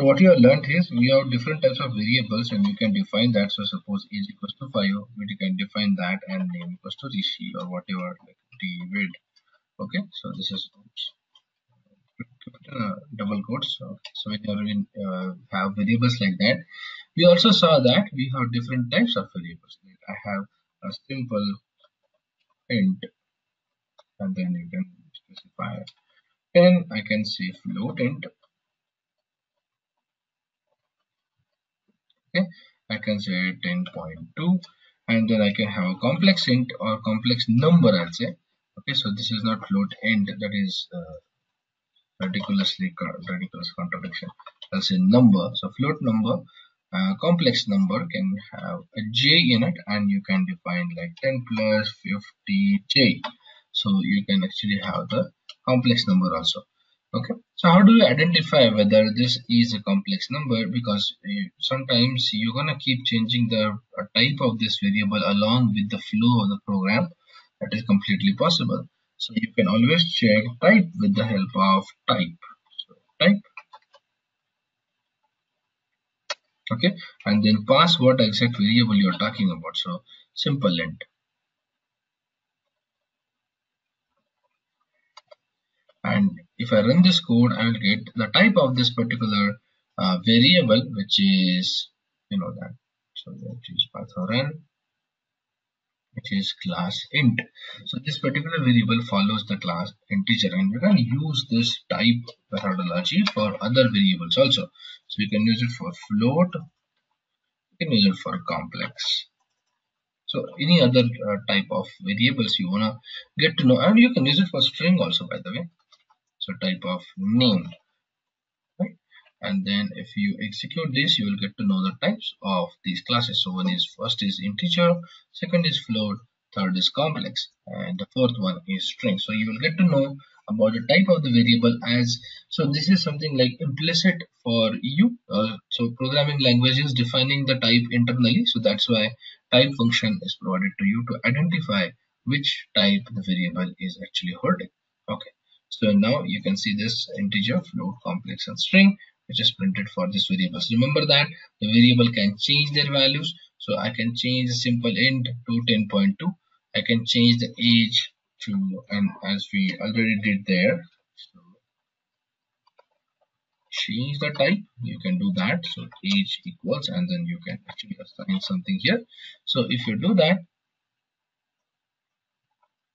So what you have learned is we have different types of variables and you can define that. So suppose age equals to 5, you can define that and name equals to rishi or whatever like David. Okay, so this is oops, uh, double quotes. So, so when you uh, have variables like that, we also saw that we have different types of variables. Like I have a simple int and then you can specify and I can say float int okay? I can say 10.2 and then i can have a complex int or complex number i'll say. Okay so this is not float int that is uh, ridiculously ridiculous contradiction. I'll say number so float number uh, complex number can have a j in it and you can define like 10 plus 50 j. So you can actually have the complex number also okay. So how do you identify whether this is a complex number? Because uh, sometimes you're gonna keep changing the uh, type of this variable along with the flow of the program. That is completely possible. So you can always check type with the help of type. So type. Okay. And then pass what exact variable you're talking about. So simple int and if I run this code I will get the type of this particular uh, variable which is you know that. So that is python which is class int. So this particular variable follows the class integer and we can use this type methodology for other variables also. So we can use it for float we can use it for complex. So any other uh, type of variables you wanna get to know and you can use it for string also by the way so type of name right? And then if you execute this you will get to know the types of these classes. So one is first is integer second is float third is complex and the fourth one is string. So you will get to know about the type of the variable as so this is something like implicit for you. Uh, so programming languages defining the type internally. So that's why type function is provided to you to identify which type the variable is actually holding. Okay so now you can see this integer, float, complex and string which is printed for this variables. Remember that the variable can change their values. So I can change the simple int to 10.2. I can change the age to and as we already did there. So change the type you can do that so age equals and then you can actually assign something here so if you do that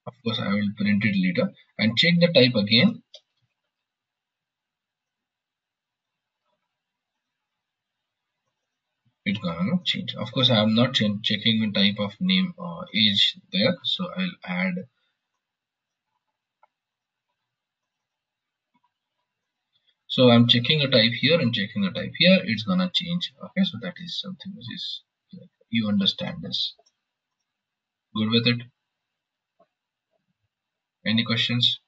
of course I will print it later. And check the type again. It's gonna change of course I am not checking the type of name uh, age there. So I'll add. So I'm checking a type here and checking a type here. It's gonna change. Okay so that is something which is you understand this. Good with it any questions?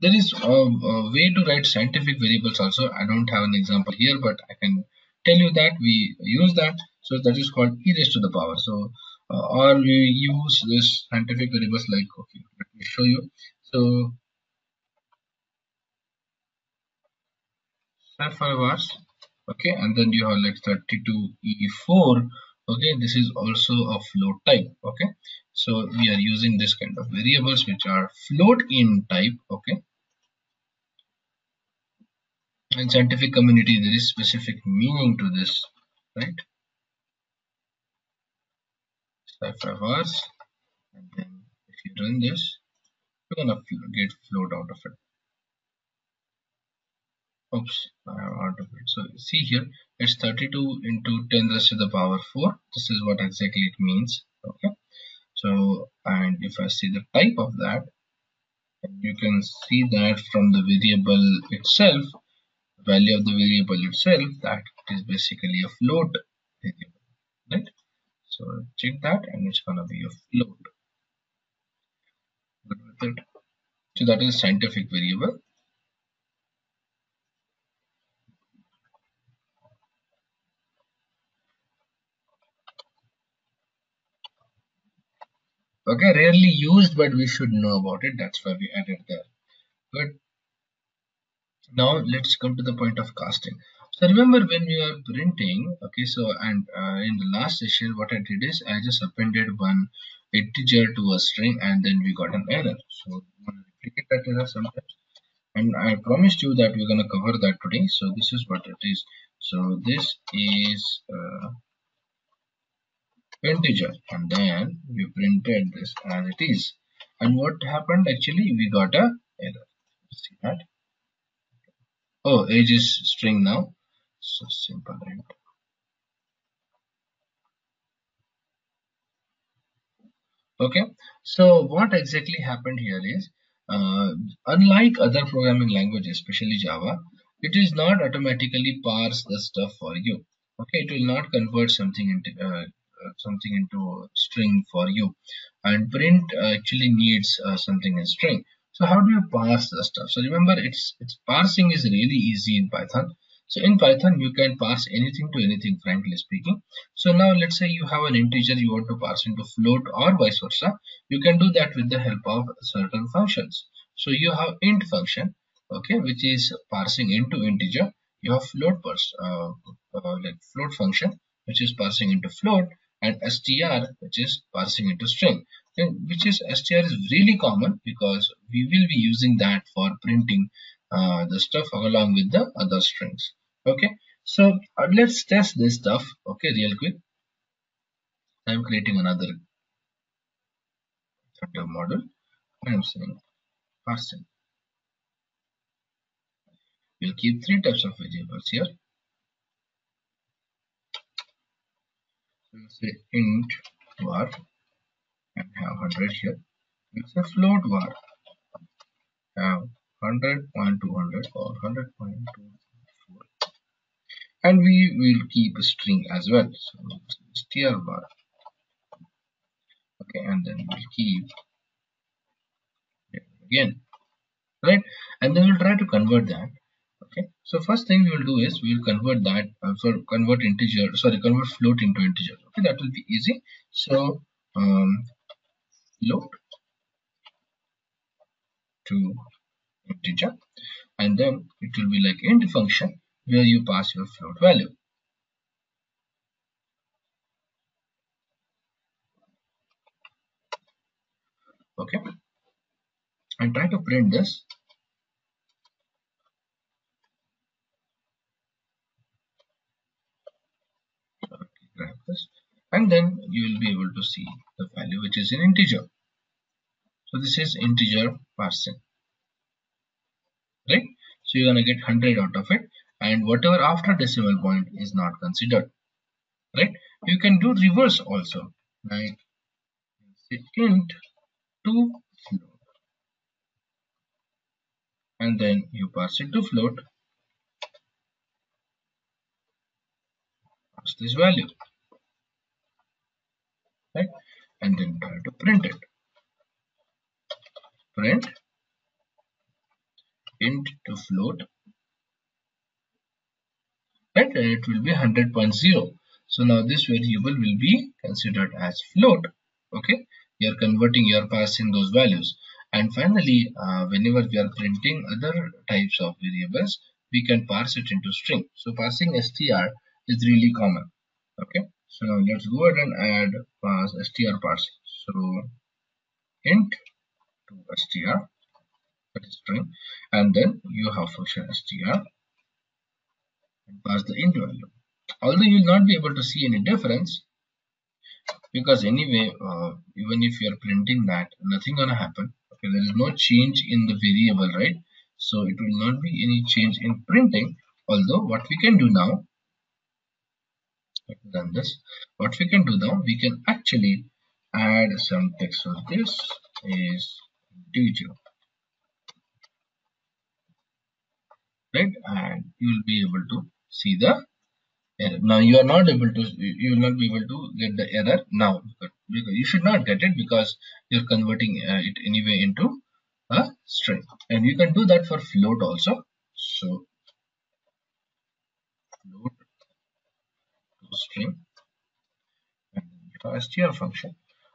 There is a, a, way to write scientific variables also. I don't have an example here, but I can tell you that we use that. So that is called e raised to the power. So uh, or we use this scientific variables like okay, let me show you. So five hours okay and then you have like 32e4 okay this is also a float type. Okay so we are using this kind of variables which are float in type. Okay in scientific community there is specific meaning to this right? Five hours and then if you run this you're gonna get float out of it oops I to so see here it's 32 into 10 raised to the power 4 this is what exactly it means okay? So and if I see the type of that you can see that from the variable itself value of the variable itself that is basically a float variable right? So check that and it's gonna be a float. So that is scientific variable okay rarely used but we should know about it. That's why we added there. But now let's come to the point of casting. So remember when we are printing okay so and uh, in the last session what i did is i just appended one integer to a string and then we got an error. So replicate that error sometimes? And i promised you that we're to cover that today. So this is what it is. So this is uh, integer and then we printed this as it is. And what happened actually we got a error. See that? Oh age is string now. So simple right? Okay. So what exactly happened here is uh, unlike other programming languages especially java it is not automatically parse the stuff for you. Okay it will not convert something into uh, something into string for you. And print actually needs uh, something in string. So how do you parse the stuff? So remember it's it's parsing is really easy in python. So in python you can parse anything to anything frankly speaking. So now let's say you have an integer you want to parse into float or vice versa. You can do that with the help of certain functions. So you have int function okay which is parsing into integer. You have float parse uh, uh, like float function which is parsing into float and str which is parsing into string. And which is str is really common because we will be using that for printing uh, the stuff along with the other strings. Okay? So uh, let's test this stuff. Okay real quick. I'm creating another model. I'm saying parsing. We'll keep three types of variables here we'll say int var and have 100 here we'll say float var have 100.200 or 100.24 and we will keep a string as well. So str var okay and then we'll keep again. Right? And then we'll try to convert that okay. So first thing we will do is we will convert that uh, convert integer sorry convert float into integer. Okay that will be easy. So um, float to integer and then it will be like int function where you pass your float value. Okay. And try to print this grab this and then you will be able to see the value which is an integer. So this is integer parsing right? So you're gonna get 100 out of it and whatever after decimal point is not considered. Right? You can do reverse also like int to float. And then you pass it to float. This value and then try to print it. Print. Int to float. Right and it will be 100.0 so now this variable will be considered as float. Okay? You're converting you're passing those values. And finally uh, whenever we are printing other types of variables we can parse it into string. So passing str is really common. Okay so let's go ahead and add pass str parsing so int to str that is string and then you have function str and pass the int value. Although you will not be able to see any difference because anyway uh, even if you are printing that nothing gonna happen. Okay there is no change in the variable right? So it will not be any change in printing. Although what we can do now done this. What we can do now we can actually add some text so this is integer right? And you will be able to see the error. Now you are not able to you will not be able to get the error now because you should not get it because you're converting uh, it anyway into a string. And you can do that for float also. So float string and str function.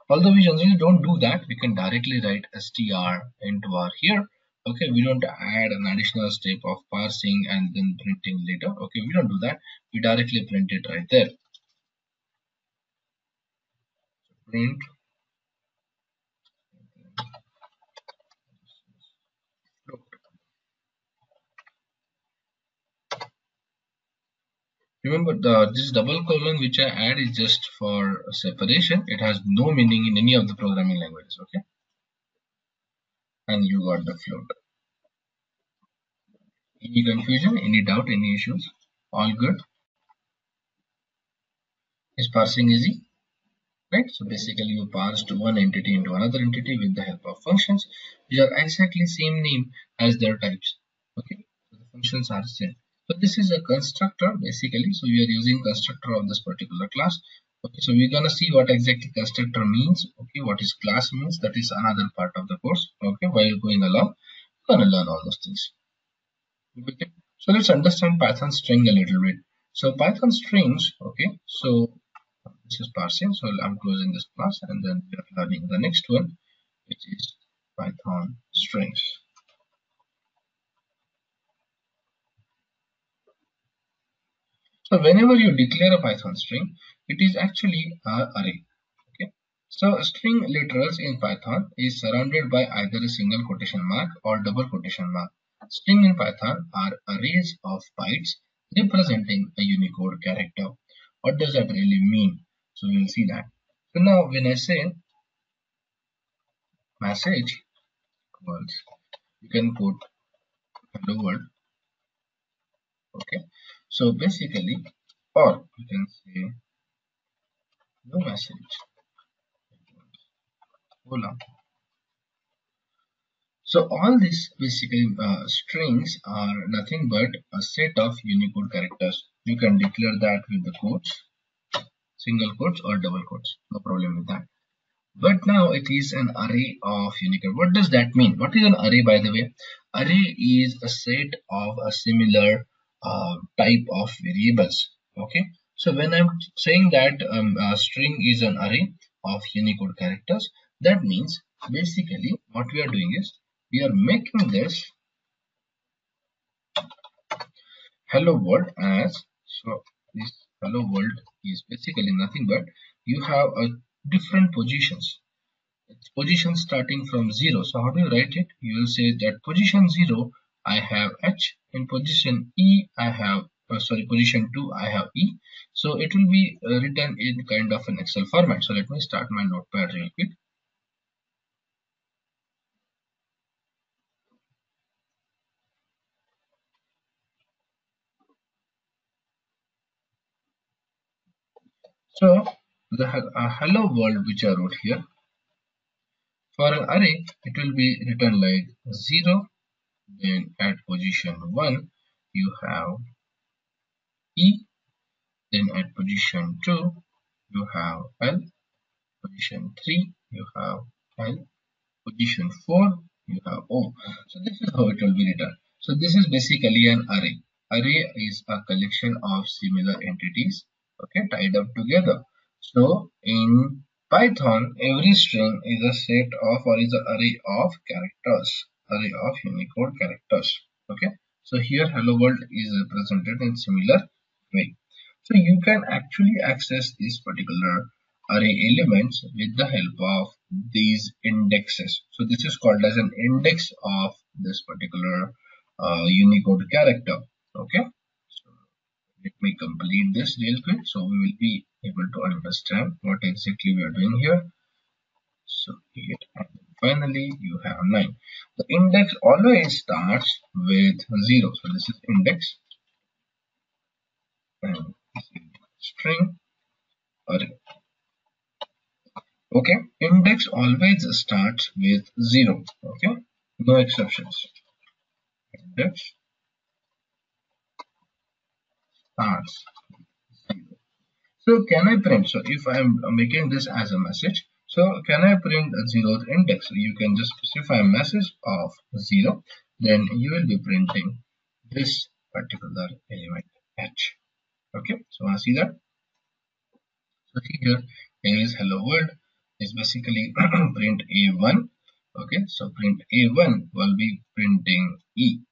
Although we generally don't do that. We can directly write str into our here. Okay we don't add an additional step of parsing and then printing later. Okay we don't do that. We directly print it right there. Print remember the this double colon which I add is just for separation it has no meaning in any of the programming languages okay and you got the float. Any confusion, any doubt, any issues? All good? Is parsing easy? Right? So basically you parsed one entity into another entity with the help of functions which are exactly same name as their types. Okay? So the functions are same. So this is a constructor basically. So we are using constructor of this particular class. Okay so we're gonna see what exactly constructor means. Okay what is class means that is another part of the course. Okay while going along we're gonna learn all those things. Okay so let's understand python string a little bit. So python strings okay so this is parsing so i'm closing this class and then we are learning the next one which is python strings so whenever you declare a python string it is actually an array. Okay. So string literals in Python is surrounded by either a single quotation mark or double quotation mark. String in Python are arrays of bytes representing a Unicode character. What does that really mean? So we will see that. So now when I say message words, you can put hello world. So basically, or you can say no message Hola. So all these basically uh, strings are nothing but a set of Unicode characters. You can declare that with the quotes, single quotes or double quotes. No problem with that. But now it is an array of Unicode. What does that mean? What is an array by the way? Array is a set of a similar uh, type of variables. Okay. So when I'm saying that um, a string is an array of Unicode characters, that means basically what we are doing is we are making this hello world as so this hello world is basically nothing but you have a different positions it's position starting from zero so how do you write it you will say that position zero i have h. In position e i have uh, sorry position 2 I have E. So it will be uh, written in kind of an Excel format. So let me start my notepad real quick. So the uh, hello world which I wrote here. For an array it will be written like 0 then at position 1 you have E. Then at position 2, you have L. Position 3, you have L. Position 4, you have O. So this is how it will be written. So this is basically an array. Array is a collection of similar entities okay, tied up together. So in Python, every string is a set of or is an array of characters, array of Unicode characters. Okay. So here hello world is represented in similar way. So you can actually access this particular array elements with the help of these indexes. So this is called as an index of this particular uh, Unicode character. Okay. So let me complete this real quick so we will be able to understand what exactly we are doing here. So here finally you have 9 the index always starts with 0 so this is index and string array. Okay? Index always starts with 0 okay? No exceptions. Index starts so can I print? So if I'm making this as a message, so can I print a zeroth index? You can just specify a message of zero, then you will be printing this particular element h. Okay, so I see that. So here, here is hello world is basically print a1. Okay, so print a1 will be printing e.